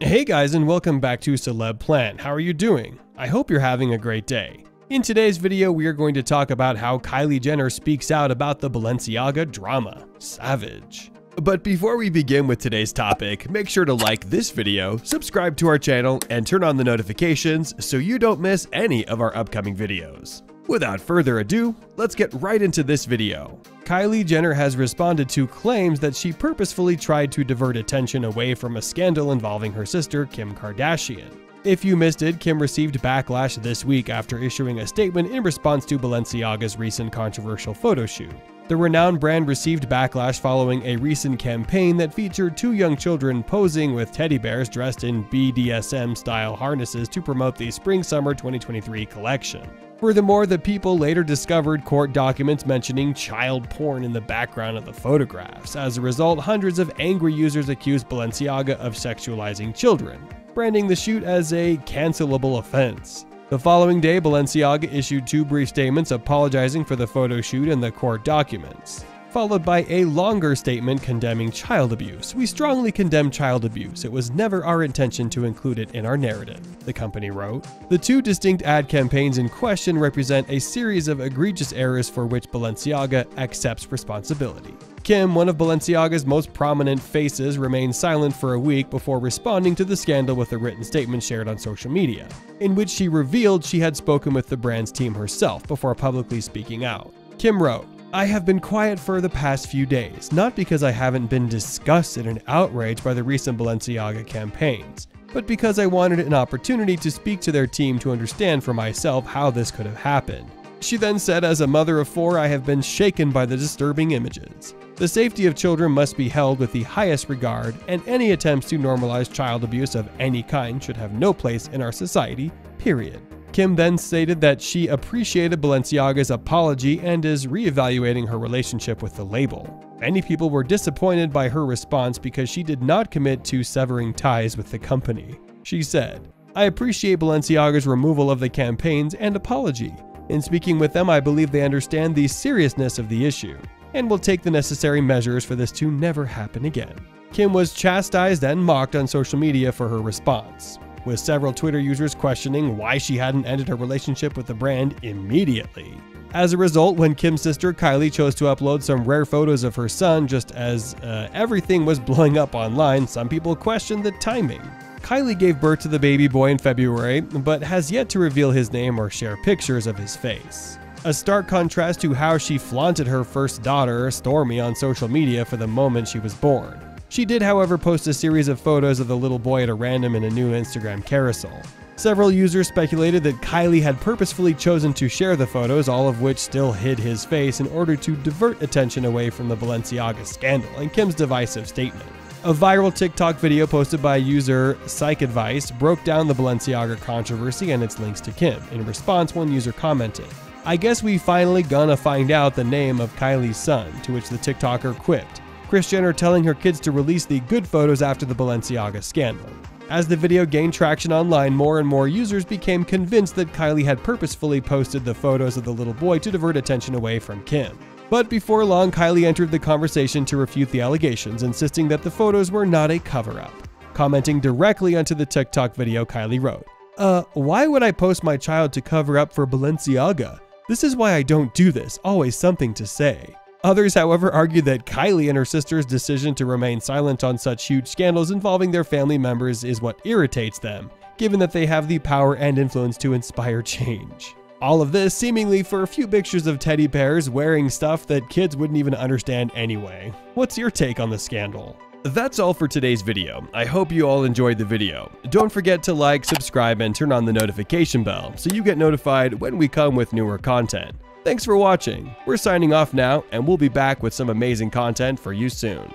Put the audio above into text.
Hey guys and welcome back to Celeb Plant. How are you doing? I hope you're having a great day. In today's video, we are going to talk about how Kylie Jenner speaks out about the Balenciaga drama. Savage. But before we begin with today's topic, make sure to like this video, subscribe to our channel, and turn on the notifications so you don't miss any of our upcoming videos. Without further ado, let's get right into this video. Kylie Jenner has responded to claims that she purposefully tried to divert attention away from a scandal involving her sister, Kim Kardashian. If you missed it, Kim received backlash this week after issuing a statement in response to Balenciaga's recent controversial photo shoot. The renowned brand received backlash following a recent campaign that featured two young children posing with teddy bears dressed in BDSM style harnesses to promote the Spring Summer 2023 collection. Furthermore, the people later discovered court documents mentioning child porn in the background of the photographs. As a result, hundreds of angry users accused Balenciaga of sexualizing children, branding the shoot as a cancelable offense. The following day, Balenciaga issued two brief statements apologizing for the photo shoot and the court documents followed by a longer statement condemning child abuse. We strongly condemn child abuse. It was never our intention to include it in our narrative, the company wrote. The two distinct ad campaigns in question represent a series of egregious errors for which Balenciaga accepts responsibility. Kim, one of Balenciaga's most prominent faces, remained silent for a week before responding to the scandal with a written statement shared on social media, in which she revealed she had spoken with the brand's team herself before publicly speaking out. Kim wrote, I have been quiet for the past few days, not because I haven't been disgusted and outraged by the recent Balenciaga campaigns, but because I wanted an opportunity to speak to their team to understand for myself how this could have happened. She then said, As a mother of four, I have been shaken by the disturbing images. The safety of children must be held with the highest regard, and any attempts to normalize child abuse of any kind should have no place in our society, period. Kim then stated that she appreciated Balenciaga's apology and is reevaluating her relationship with the label. Many people were disappointed by her response because she did not commit to severing ties with the company. She said, I appreciate Balenciaga's removal of the campaigns and apology. In speaking with them, I believe they understand the seriousness of the issue and will take the necessary measures for this to never happen again. Kim was chastised and mocked on social media for her response with several Twitter users questioning why she hadn't ended her relationship with the brand immediately. As a result, when Kim's sister Kylie chose to upload some rare photos of her son just as uh, everything was blowing up online, some people questioned the timing. Kylie gave birth to the baby boy in February, but has yet to reveal his name or share pictures of his face. A stark contrast to how she flaunted her first daughter, Stormi, on social media for the moment she was born. She did, however, post a series of photos of the little boy at a random in a new Instagram carousel. Several users speculated that Kylie had purposefully chosen to share the photos, all of which still hid his face, in order to divert attention away from the Balenciaga scandal and Kim's divisive statement. A viral TikTok video posted by user Psych Advice broke down the Balenciaga controversy and its links to Kim. In response, one user commented, I guess we finally gonna find out the name of Kylie's son, to which the TikToker quipped, Kris Jenner telling her kids to release the good photos after the Balenciaga scandal. As the video gained traction online, more and more users became convinced that Kylie had purposefully posted the photos of the little boy to divert attention away from Kim. But before long, Kylie entered the conversation to refute the allegations, insisting that the photos were not a cover up. Commenting directly onto the TikTok video, Kylie wrote, Uh, why would I post my child to cover up for Balenciaga? This is why I don't do this, always something to say. Others, however, argue that Kylie and her sister's decision to remain silent on such huge scandals involving their family members is what irritates them, given that they have the power and influence to inspire change. All of this seemingly for a few pictures of teddy bears wearing stuff that kids wouldn't even understand anyway. What's your take on the scandal? That's all for today's video. I hope you all enjoyed the video. Don't forget to like, subscribe, and turn on the notification bell so you get notified when we come with newer content. Thanks for watching. We're signing off now, and we'll be back with some amazing content for you soon.